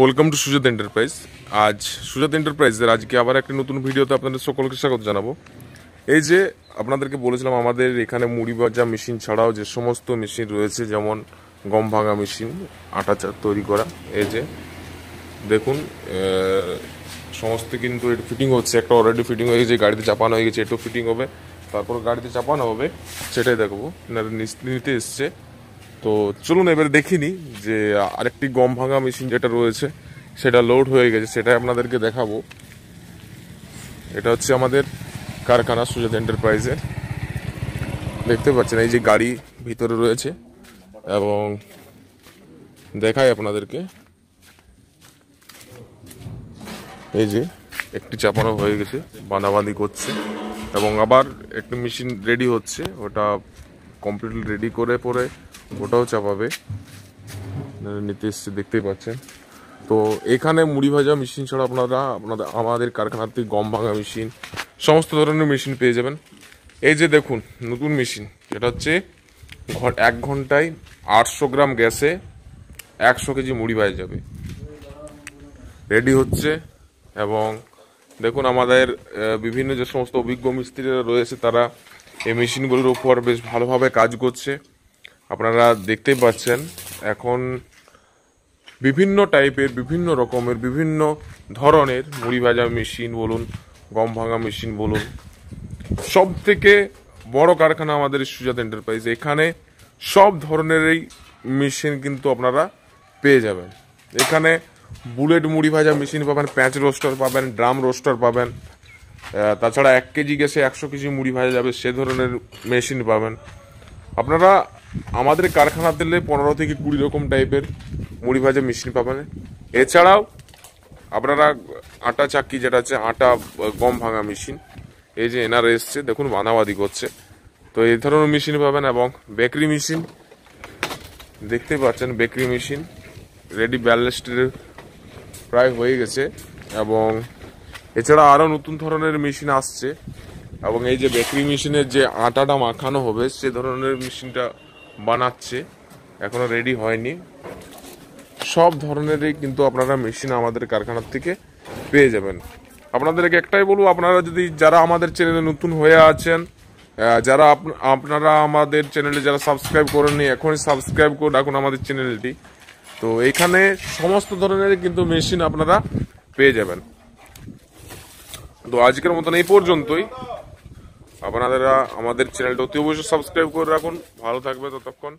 Welcome to সুজাত enterprise আজ সুজাত এন্টারপ্রাইজের আজকে আবার একটা নতুন ভিডিওতে আপনাদের সকলকে স্বাগত জানাব। এই যে আপনাদেরকে বলেছিলাম, আমাদের এখানে মুড়ি ভাজা মেশিন ছাড়াও যে সমস্ত মেশিন রয়েছে, যেমন গম ভাঙা মেশিন আটা তৈরি করা, এই যে দেখুন সমস্ত কিন্তু এটা ফিটিং হচ্ছে, একটা অলরেডি ফিটিং হয়ে গেছে, গাড়িতে চাপানো হয়ে গেছে, এটাও ফিটিং হবে। তারপর গাড়িতে চাপানো হবে, সেটাই দেখব। নিতে এসছে। তো চলুন এবার দেখিনি যে আরেকটি গম ভাঙা মেশিন যেটা রয়েছে, সেটা লোড হয়ে গেছে, সেটাই আপনাদেরকে দেখাবো। এটা হচ্ছে আমাদের কারখানা সুজাত এন্টারপ্রাইজের। দেখতে পাচ্ছেন, এই যে গাড়ি ভিতরে রয়েছে এবং দেখাই আপনাদেরকে। এই যে একটি চাপানো হয়ে গেছে, বাঁধাবাঁধি করছে। এবং আবার একটি মেশিন রেডি হচ্ছে। ওটা কমপ্লিটলি রেডি করে পরে ওটাও চাপাবে। নিতে এসছে দেখতেই পাচ্ছেন। তো এখানে মুড়ি ভাজা মেশিন ছাড়া আপনারা আপনাদের, আমাদের কারখানাতে গম ভাঙা মেশিন সমস্ত ধরনের মেশিন পেয়ে যাবেন। এই যে দেখুন, নতুন মেশিন যেটা হচ্ছে এক ঘন্টায় আটশো গ্রাম গ্যাসে একশো কেজি মুড়ি ভাজা যাবে। রেডি হচ্ছে এবং দেখুন, আমাদের বিভিন্ন যে সমস্ত অভিজ্ঞ মিস্ত্রিরা রয়েছে, তারা এই মেশিনগুলোর উপর বেশ ভালোভাবে কাজ করছে। আপনারা দেখতেই পাচ্ছেন, এখন বিভিন্ন টাইপের, বিভিন্ন রকমের, বিভিন্ন ধরনের মুড়ি ভাজা মেশিন বলুন গম ভাঙা মেশিন বলুন। সব থেকে বড় কারখানা আমাদের সুজাত এন্টারপ্রাইজ। এখানে সব ধরনেরই মেশিন কিন্তু আপনারা পেয়ে যাবেন। এখানে বুলেট মুড়ি ভাজা মেশিন পাবেন প্যাঁচ রোস্টার পাবেন ড্রাম রোস্টার পাবেন। তাছাড়া এক কেজি গ্যাসে একশো কেজি মুড়ি ভাজা যাবে, সে ধরনের মেশিন পাবেন। আপনারা আমাদের কারখানা তেলে পনেরো থেকে কুড়ি রকম টাইপের মুড়ি ভাজা মেশিন পাবেন। এছাড়াও আপনারা আটা চাক্কি যেটা আছে, আটা গম ভাঙা মেশিন এই যে এনারা এসছে, দেখুন বানাবাদি করছে। তো এই ধরনের মেশিন পাবেন এবং বেকারি মেশিন দেখতে পাচ্ছেন বেকারি মেশিন রেডি ব্যালেস্টের প্রায় হয়ে গেছে। এবং এছাড়া আরও নতুন ধরনের মেশিন আসছে। এবং এই যে বেকারি মেশিনের যে আটাটা মাখানো হবে, সে ধরনের মেশিনটা বানাচ্ছে। এখনও রেডি হয়নি। সব ধরনেরই কিন্তু আপনারা মেশিন আমাদের কারখানার থেকে পেয়ে যাবেন। আপনাদেরকে একটাই বলব, আপনারা যদি যারা আমাদের চ্যানেলে নতুন হয়ে আছেন যারা আপনারা আমাদের চ্যানেলে যারা সাবস্ক্রাইব করেননি, এখনই সাবস্ক্রাইব করে রাখুন আমাদের চ্যানেলটি তো এখানে সমস্ত ধরনের কিন্তু মেশিন আপনারা পেয়ে যাবেন। তো আজকের মতন এই পর্যন্তই। আপনারা আমাদের চ্যানেলটা অতি অবশ্যই সাবস্ক্রাইব করে রাখুন। ভালো থাকবে ততক্ষণ।